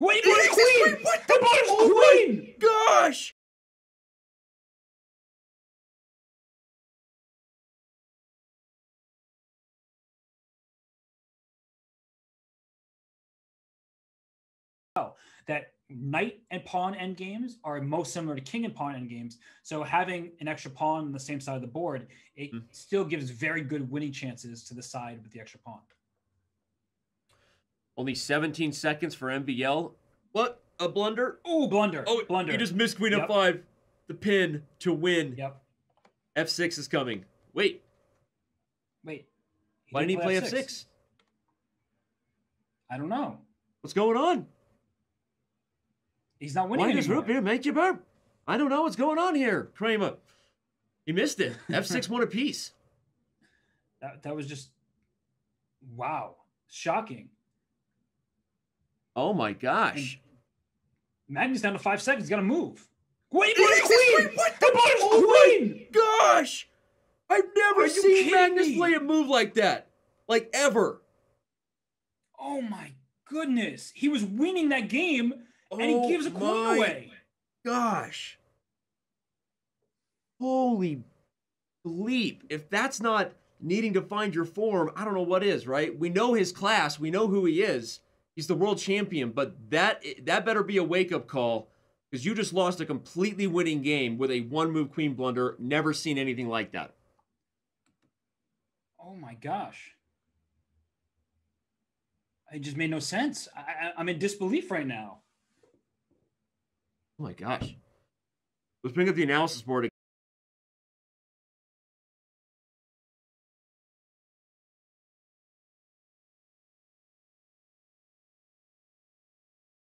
Wait, It what is the queen! queen! What The the- bottom's oh queen! Gosh! that knight and pawn end games are most similar to king and pawn end games. So having an extra pawn on the same side of the board, it Mhm. still gives very good winning chances to the side with the extra pawn. Only 17 seconds for MVL. What? A blunder? Oh, blunder! Oh, blunder! He just missed queen Yep. f5. The pin to win. Yep. f6 is coming. Wait, Wait. why didn't he play F6. f6? I don't know. What's going on? He's not winning Why does anymore. root beer make you burp? I don't know what's going on here, Kramer. He missed it. f6 one apiece. That, that was just wow, shocking. Oh my gosh. Magnus down to five seconds. He's got to move. Wait, It what is queen! queen! What The the- oh my queen! Gosh! I've never Are seen Magnus me? play a move like that. Like ever. Oh my goodness, he was winning that game, and he Oh gives a queen away. Gosh. Holy bleep. If that's not needing to find your form, I don't know what is, right? We know his class, we know who he is. He's the world champion, but that that better be a wake-up call because you just lost a completely winning game with a one-move queen blunder. Never seen anything like that. Oh my gosh. It just made no sense. I, I, I'm in disbelief right now. Oh my gosh. Let's bring up the analysis board